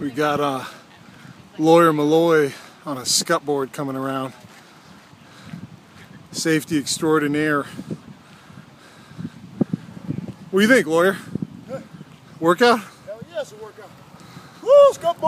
We got uh, Lawyer Milloy on a Skupboard coming around. Safety extraordinaire. What do you think, Lawyer? Good. Workout? Hell yes, a workout. Woo, scut!